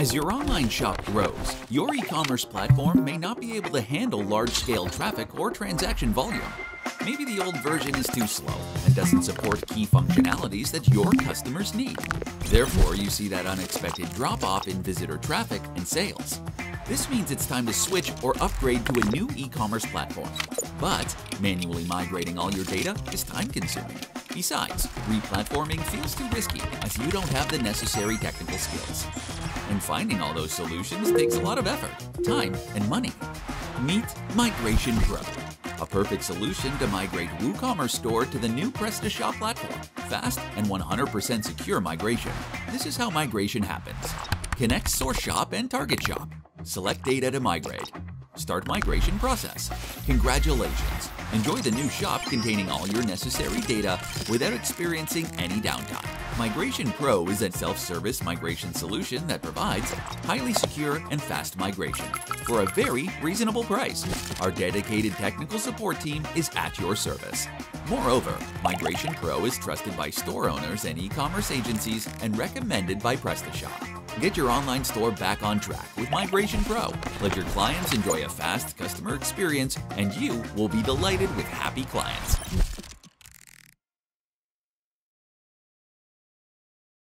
As your online shop grows, your e-commerce platform may not be able to handle large-scale traffic or transaction volume. Maybe the old version is too slow and doesn't support key functionalities that your customers need. Therefore, you see that unexpected drop-off in visitor traffic and sales. This means it's time to switch or upgrade to a new e-commerce platform. But manually migrating all your data is time-consuming. Besides, replatforming feels too risky as you don't have the necessary technical skills. And finding all those solutions takes a lot of effort, time, and money. Meet Migration Pro, a perfect solution to migrate WooCommerce Store to the new PrestaShop platform. Fast and 100% secure migration. This is how migration happens. Connect Source Shop and Target Shop. Select data to migrate. Start migration process. Congratulations! Enjoy the new shop containing all your necessary data without experiencing any downtime. Migration Pro is a self-service migration solution that provides highly secure and fast migration for a very reasonable price. Our dedicated technical support team is at your service. Moreover, Migration Pro is trusted by store owners and e-commerce agencies and recommended by PrestaShop. Get your online store back on track with Migration Pro. Let your clients enjoy a fast customer experience, and you will be delighted with happy clients.